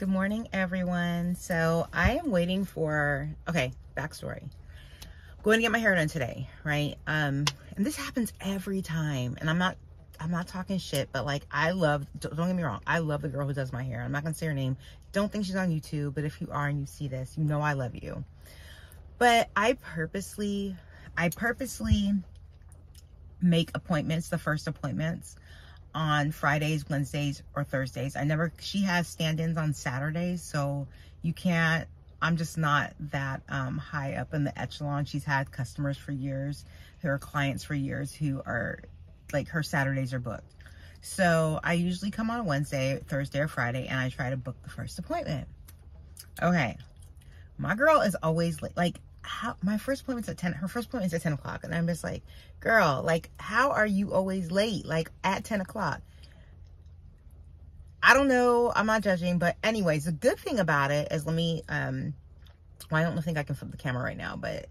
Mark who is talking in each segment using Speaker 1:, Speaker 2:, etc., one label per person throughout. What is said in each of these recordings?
Speaker 1: Good morning, everyone. So I am waiting for, okay, backstory. Going to get my hair done today, right? Um, and this happens every time. And I'm not, I'm not talking shit, but like, I love, don't get me wrong. I love the girl who does my hair. I'm not going to say her name. Don't think she's on YouTube, but if you are and you see this, you know I love you. But I purposely, I purposely make appointments, the first appointments on Fridays, Wednesdays, or Thursdays. I never, she has stand-ins on Saturdays, so you can't, I'm just not that um, high up in the echelon. She's had customers for years, her clients for years who are, like her Saturdays are booked. So I usually come on Wednesday, Thursday, or Friday, and I try to book the first appointment. Okay. My girl is always late. Like, how my first appointment's at 10 her first appointment's at 10 o'clock and i'm just like girl like how are you always late? Like at 10 o'clock. I don't know i'm not judging but anyways the good thing about it is let me um well, i don't think i can flip the camera right now but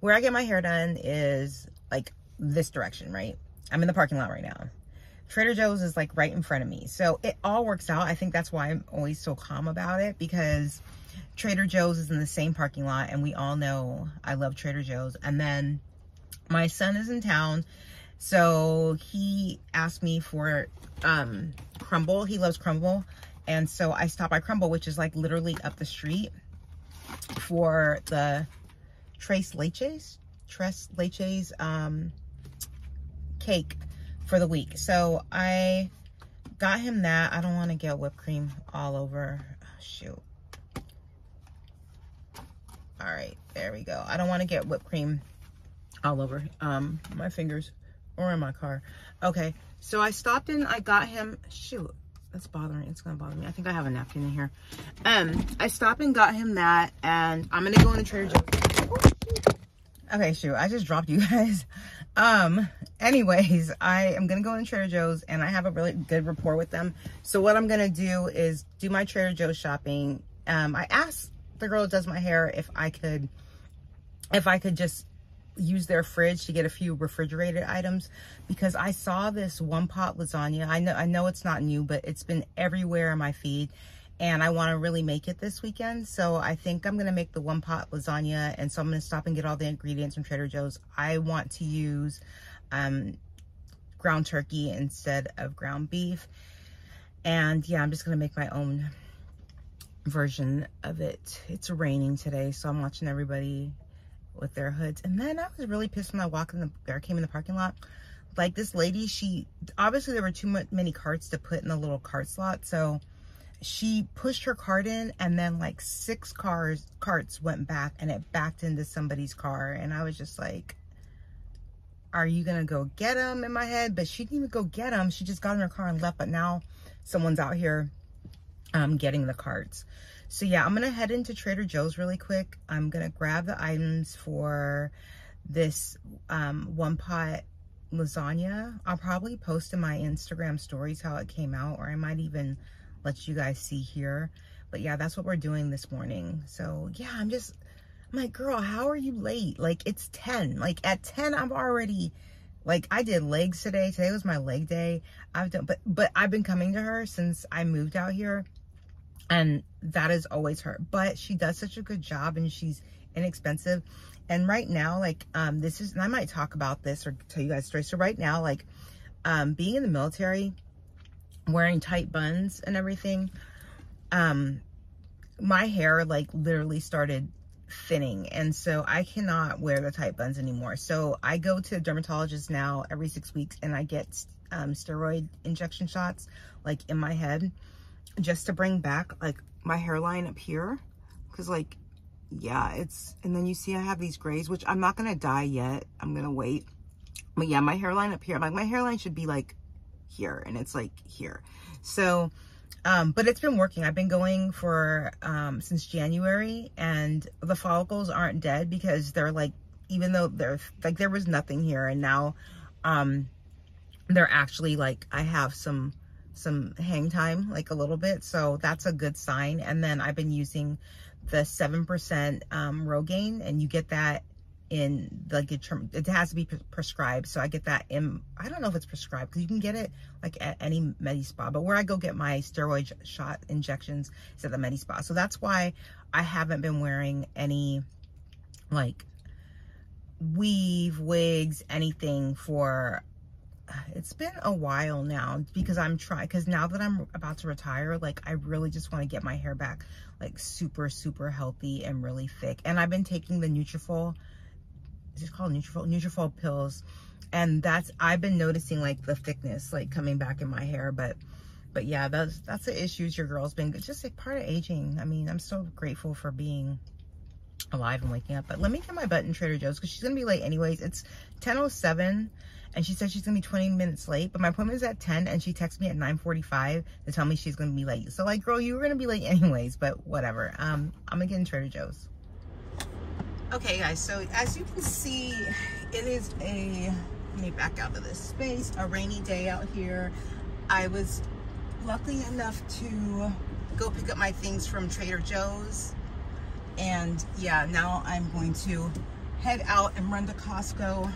Speaker 1: where i get my hair done is like this direction right? I'm in the parking lot right now. Trader joe's is like right in front of me. So it all works out. I think that's why i'm always so calm about it because Trader Joe's is in the same parking lot, and we all know I love Trader Joe's. And then my son is in town, so he asked me for um, Crumbl. He loves Crumbl. And so I stopped by Crumbl, which is like literally up the street for the Trace Leches, Tres Leches um, cake for the week. So I got him that. I don't want to get whipped cream all over. Oh, shoot. All right, there we go. I don't want to get whipped cream all over um, my fingers or in my car. Okay, so I stopped and I got him, shoot, that's bothering, it's gonna bother me. I think I have a napkin in here. Um, I stopped and got him that, and I'm gonna go into Trader Joe's. Okay, shoot, I just dropped you guys. Um, anyways, I am gonna go in Trader Joe's, and I have a really good rapport with them. So what I'm gonna do is do my Trader Joe's shopping. Um, I asked the girl does my hair if I could, if I could just use their fridge to get a few refrigerated items because I saw this one pot lasagna. I know I know it's not new, but it's been everywhere in my feed and I want to really make it this weekend. So I think I'm going to make the one pot lasagna and so I'm going to stop and get all the ingredients from Trader Joe's. I want to use um, ground turkey instead of ground beef. And yeah, I'm just going to make my own version of it. It's raining today, so I'm watching everybody with their hoods. And then I was really pissed when I walked in the, or came in the parking lot. Like this lady, she, obviously there were too many carts to put in the little cart slot. So she pushed her cart in and then like six cars, carts went back and it backed into somebody's car. And I was just like, are you going to go get them in my head? But she didn't even go get them. She just got in her car and left. But now someone's out here um, getting the cards. So yeah, I'm going to head into Trader Joe's really quick. I'm going to grab the items for this um, one pot lasagna. I'll probably post in my Instagram stories how it came out, or I might even let you guys see here. But yeah, that's what we're doing this morning. So yeah, I'm just, I'm like, girl, how are you late? Like it's 10. Like at 10, I'm already, like I did legs today. Today was my leg day. I've done, but, but I've been coming to her since I moved out here and that is always her. But she does such a good job and she's inexpensive. And right now like um this is and i might talk about this or tell you guys story. So right now like um being in the military wearing tight buns and everything um my hair like literally started thinning. And so i cannot wear the tight buns anymore. So i go to a dermatologist now every six weeks and i get um, steroid injection shots like in my head just to bring back like my hairline up here. Because like yeah it's and then you see I have these grays which I'm not gonna dye yet. I'm gonna wait. But yeah my hairline up here like my hairline should be like here and it's like here. So um but it's been working. I've been going for um since January and the follicles aren't dead because they're like even though they're like there was nothing here and now um they're actually like I have some some hang time like a little bit so that's a good sign and then I've been using the 7% um, Rogaine and you get that in like it, it has to be prescribed. So I get that in, I don't know if it's prescribed because you can get it like at any Medi Spa, but where I go get my steroid shot injections is at the Medi Spa. So that's why I haven't been wearing any like weave, wigs, anything for it's been a while now because I'm trying because now that I'm about to retire like I really just want to get my hair back like super super healthy and really thick. And I've been taking the Nutrafol is it called Nutrafol? Nutrafol pills. And that's I've been noticing like the thickness like coming back in my hair. But but yeah that's that's the issues your girl's been just like part of aging. I mean I'm so grateful for being alive and waking up. But let me get my butt in Trader Joe's because she's gonna be late anyways. It's 1007 and she said she's gonna be 20 minutes late but my appointment is at 10 and she texted me at 9:45 to tell me she's gonna be late. So like girl you were gonna be late anyways but whatever. Um i'm gonna get in trader joe's. Okay guys so as you can see it is a let me back out of this space a rainy day out here. I was lucky enough to go pick up my things from trader joe's. And yeah now i'm going to head out and run to costco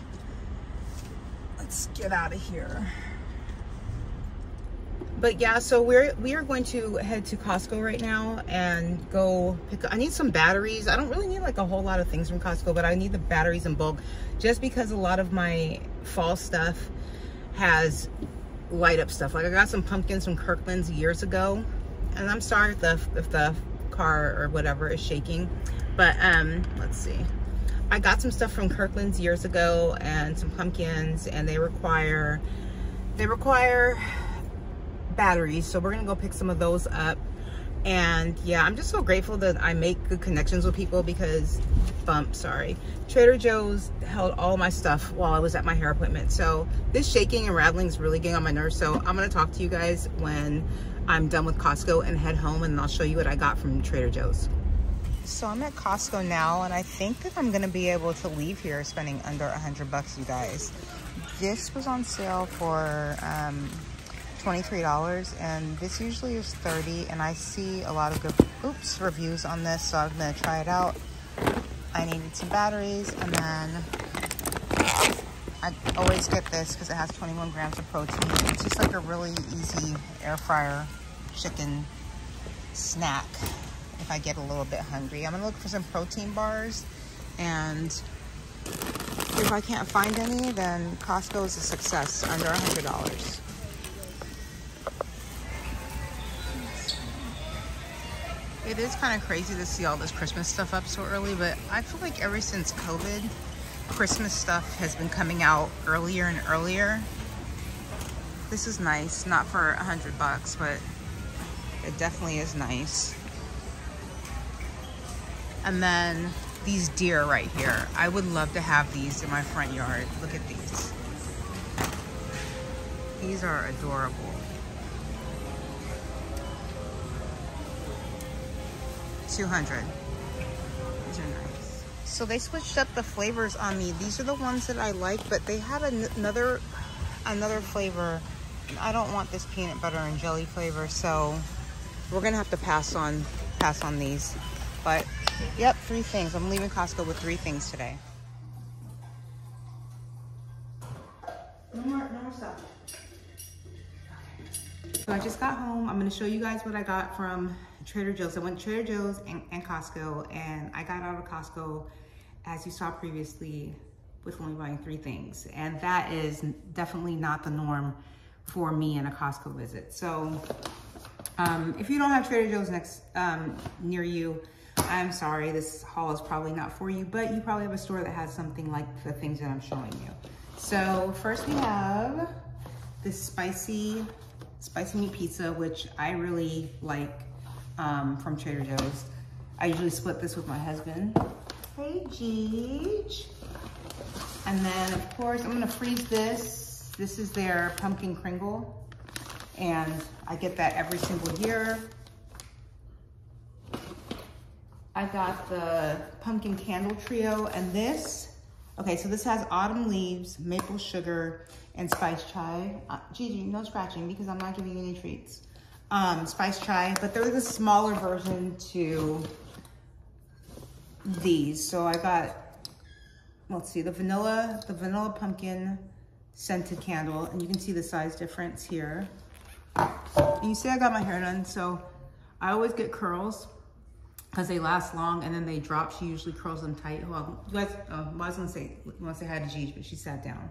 Speaker 1: let's get out of here. But yeah, so we're we are going to head to Costco right now and go pick up, I need some batteries. I don't really need like a whole lot of things from Costco, but I need the batteries in bulk just because a lot of my fall stuff has light up stuff. Like I got some pumpkins from Kirkland's years ago. And I'm sorry if the if the car or whatever is shaking. But um let's see. I got some stuff from Kirkland's years ago and some pumpkins and they require, they require batteries. So we're gonna go pick some of those up. And yeah, I'm just so grateful that I make good connections with people because, bump, sorry. Trader Joe's held all my stuff while I was at my hair appointment. So this shaking and rattling is really getting on my nerves. So I'm gonna talk to you guys when I'm done with Costco and head home and I'll show you what I got from Trader Joe's. So I'm at Costco now, and I think that I'm gonna be able to leave here spending under a hundred bucks, you guys. This was on sale for um, $23, and this usually is 30 and I see a lot of good, oops, reviews on this, so I'm gonna try it out. I needed some batteries, and then I always get this because it has 21 grams of protein. It's just like a really easy air fryer chicken snack if I get a little bit hungry. I'm gonna look for some protein bars and if I can't find any, then Costco is a success, under a $100. It is kind of crazy to see all this Christmas stuff up so early, but I feel like ever since COVID, Christmas stuff has been coming out earlier and earlier. This is nice, not for a hundred bucks, but it definitely is nice. And then these deer right here. I would love to have these in my front yard. Look at these. These are adorable. Two hundred. These are nice. So they switched up the flavors on me. These are the ones that I like, but they had an another another flavor. I don't want this peanut butter and jelly flavor, so we're gonna have to pass on pass on these. But Yep, three things. I'm leaving Costco with three things today. No more, no more stuff. So I just got home. I'm gonna show you guys what I got from Trader Joe's. I went to Trader Joe's and, and Costco and I got out of Costco, as you saw previously, with only buying three things. And that is definitely not the norm for me in a Costco visit. So um, if you don't have Trader Joe's next um, near you, I'm sorry, this haul is probably not for you, but you probably have a store that has something like the things that I'm showing you. So first we have this spicy, spicy meat pizza, which I really like um, from Trader Joe's. I usually split this with my husband. Hey, Geej. And then of course, I'm gonna freeze this. This is their pumpkin kringle. And I get that every single year. I got the pumpkin candle trio and this, okay, so this has autumn leaves, maple sugar, and spice chai. Uh, Gigi, no scratching because I'm not giving you any treats. Um, spice chai, but they're the smaller version to these. So I got let's see, the vanilla, the vanilla pumpkin scented candle. And you can see the size difference here. And you see I got my hair done, so I always get curls because they last long and then they drop. She usually curls them tight. Well, you guys, uh, I was gonna say, you wanna say hi to Gigi, but she sat down.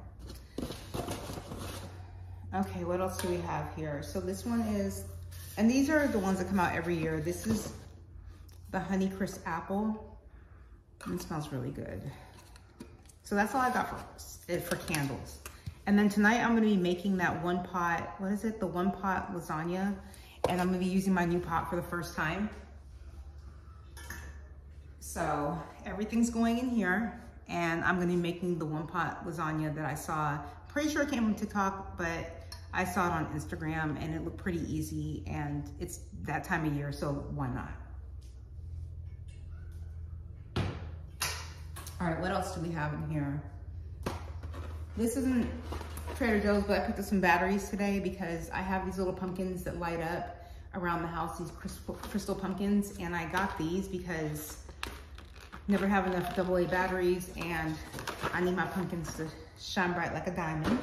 Speaker 1: Okay, what else do we have here? So this one is, and these are the ones that come out every year. This is the Honey Crisp Apple. It smells really good. So that's all I got for, for candles. And then tonight I'm gonna be making that one pot, what is it? The one pot lasagna. And I'm gonna be using my new pot for the first time. So everything's going in here and I'm gonna be making the one pot lasagna that I saw. Pretty sure it came from TikTok, but I saw it on Instagram and it looked pretty easy and it's that time of year, so why not? All right, what else do we have in here? This isn't Trader Joe's, but I picked up some batteries today because I have these little pumpkins that light up around the house, these crystal, crystal pumpkins, and I got these because never have enough AA batteries and I need my pumpkins to shine bright like a diamond.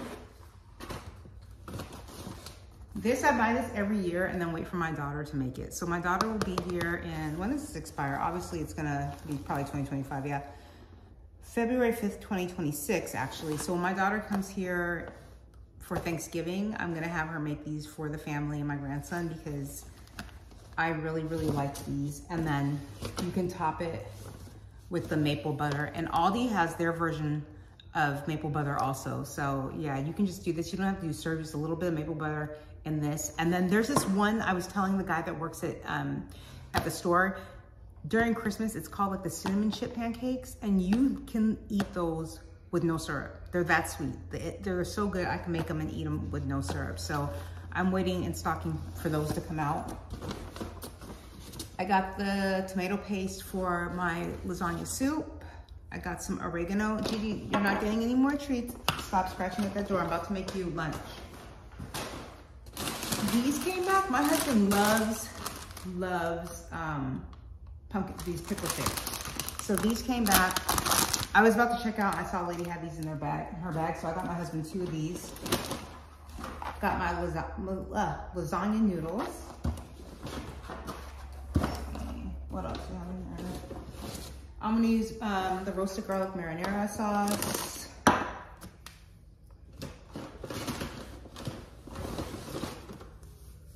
Speaker 1: This, I buy this every year and then wait for my daughter to make it. So my daughter will be here in, when does this expire? Obviously it's gonna be probably 2025, yeah. February 5th, 2026 actually. So when my daughter comes here for Thanksgiving, I'm gonna have her make these for the family and my grandson because I really, really like these. And then you can top it with the maple butter. And Aldi has their version of maple butter also. So yeah, you can just do this. You don't have to do serve, just a little bit of maple butter in this. And then there's this one, I was telling the guy that works at, um, at the store, during Christmas, it's called like the cinnamon chip pancakes. And you can eat those with no syrup. They're that sweet. They're so good, I can make them and eat them with no syrup. So I'm waiting and stocking for those to come out. I got the tomato paste for my lasagna soup. I got some oregano. Gigi, you're not getting any more treats. Stop scratching at that door. I'm about to make you lunch these came back. My husband loves, loves um, pumpkin, these pickle sticks. So these came back. I was about to check out. I saw a lady had these in their bag, her bag. So I got my husband two of these. Got my lasagna, uh, lasagna noodles. What else do we have in there? I'm gonna use um, the roasted garlic marinara sauce.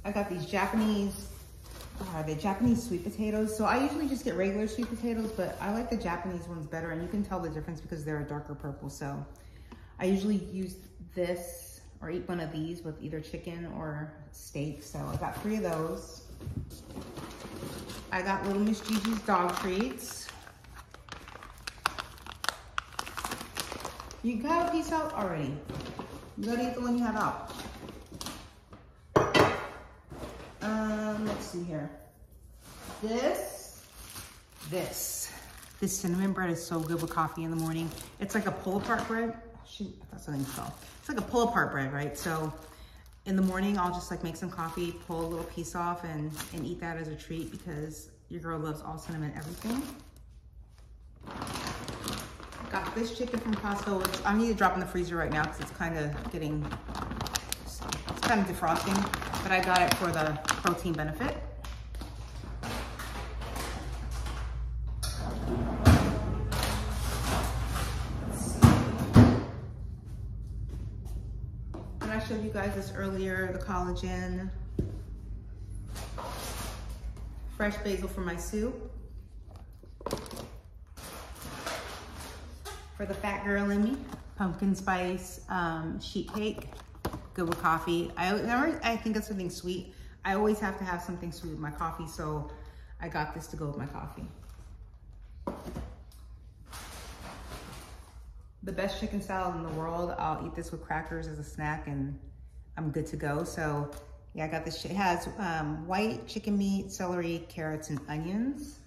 Speaker 1: I got these Japanese, uh, the Japanese sweet potatoes. So I usually just get regular sweet potatoes, but I like the Japanese ones better. And you can tell the difference because they're a darker purple. So I usually use this or eat one of these with either chicken or steak. So I got three of those. I got Little Miss Gigi's dog treats. You got a piece out already. You gotta eat the one you have out. Um, let's see here. This, this, this cinnamon bread is so good with coffee in the morning. It's like a pull-apart bread. Shoot, I thought something fell. It's like a pull-apart bread, right? So in the morning, I'll just like make some coffee, pull a little piece off and, and eat that as a treat because your girl loves all cinnamon everything. Got this chicken from Costco, which I need to drop in the freezer right now because it's kind of getting, it's kind of defrosting but I got it for the protein benefit. And I showed you guys this earlier, the collagen. Fresh basil for my soup. For the fat girl in me, pumpkin spice um, sheet cake good with coffee. I never, I think of something sweet. I always have to have something sweet with my coffee, so I got this to go with my coffee. The best chicken salad in the world. I'll eat this with crackers as a snack and I'm good to go. So yeah, I got this. It has um, white chicken meat, celery, carrots, and onions.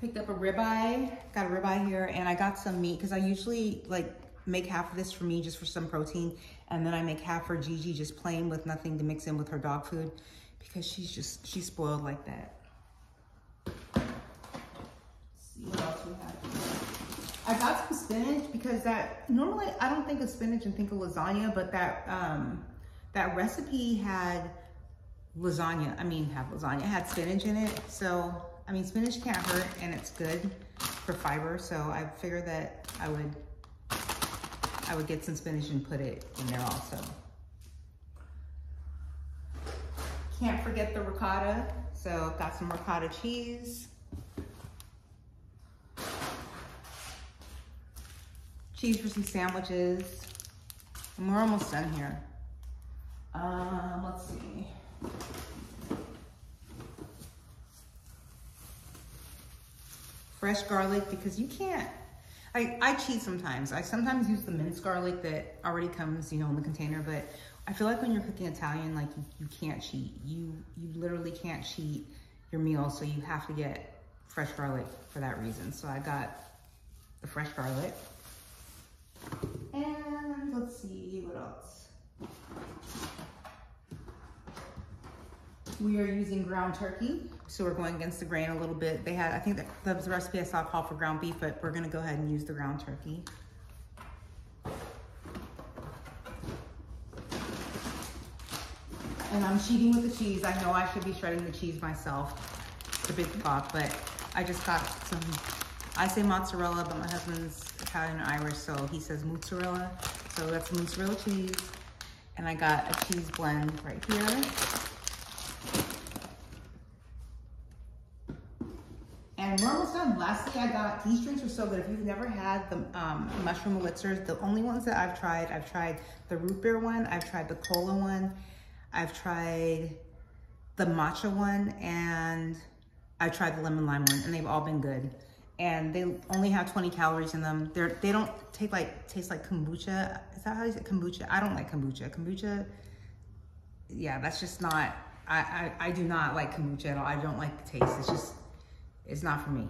Speaker 1: Picked up a ribeye, got a ribeye here, and I got some meat because I usually like make half of this for me just for some protein, and then I make half for Gigi just plain with nothing to mix in with her dog food because she's just, she's spoiled like that. what else we have. I got some spinach because that normally I don't think of spinach and think of lasagna, but that um, that recipe had lasagna. I mean, have lasagna had spinach in it. So I mean, spinach can't hurt, and it's good for fiber. So I figured that I would I would get some spinach and put it in there also. Can't forget the ricotta. So I got some ricotta cheese. cheese for some sandwiches. And we're almost done here. Um, let's see. Fresh garlic because you can't, I, I cheat sometimes. I sometimes use the minced garlic that already comes, you know, in the container, but I feel like when you're cooking Italian, like you, you can't cheat. You, you literally can't cheat your meal, so you have to get fresh garlic for that reason. So I got the fresh garlic. And let's see, what else? We are using ground turkey. So we're going against the grain a little bit. They had, I think that was the recipe I saw called for ground beef, but we're gonna go ahead and use the ground turkey. And I'm cheating with the cheese. I know I should be shredding the cheese myself. It's a big thought, but I just got some, I say mozzarella, but my husband's Italian and Irish, so he says mozzarella. So that's mozzarella cheese. And I got a cheese blend right here. And we're almost done. Lastly, I got, these drinks are so good. If you've never had the um, mushroom elixirs, the only ones that I've tried, I've tried the root beer one, I've tried the cola one, I've tried the matcha one, and I've tried the lemon lime one, and they've all been good and they only have 20 calories in them. They're, they don't take like, taste like kombucha. Is that how you say kombucha? I don't like kombucha. Kombucha, yeah, that's just not, I, I, I do not like kombucha at all. I don't like the taste. It's just, it's not for me.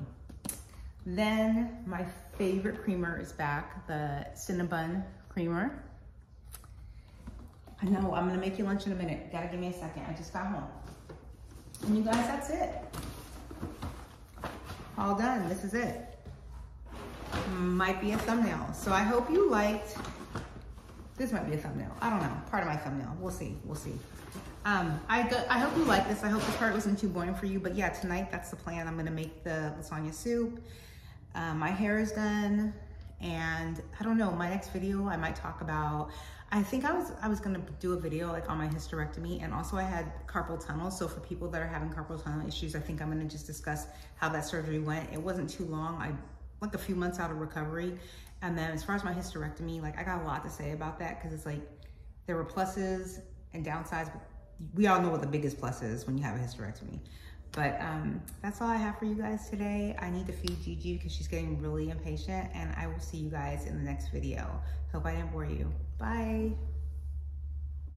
Speaker 1: Then my favorite creamer is back, the Cinnabon creamer. I know, I'm gonna make you lunch in a minute. Gotta give me a second, I just got home. And you guys, that's it all done. This is it. Might be a thumbnail. So I hope you liked, this might be a thumbnail. I don't know, part of my thumbnail. We'll see, we'll see. Um, I, I hope you like this. I hope this part wasn't too boring for you, but yeah, tonight that's the plan. I'm gonna make the lasagna soup. Um, my hair is done and I don't know, my next video I might talk about I think I was I was gonna do a video like on my hysterectomy and also I had carpal tunnel. So for people that are having carpal tunnel issues, I think I'm gonna just discuss how that surgery went. It wasn't too long. I like a few months out of recovery. And then as far as my hysterectomy, like I got a lot to say about that because it's like there were pluses and downsides, but we all know what the biggest plus is when you have a hysterectomy. But um, that's all I have for you guys today. I need to feed Gigi because she's getting really impatient and I will see you guys in the next video. Hope I didn't bore you. Bye.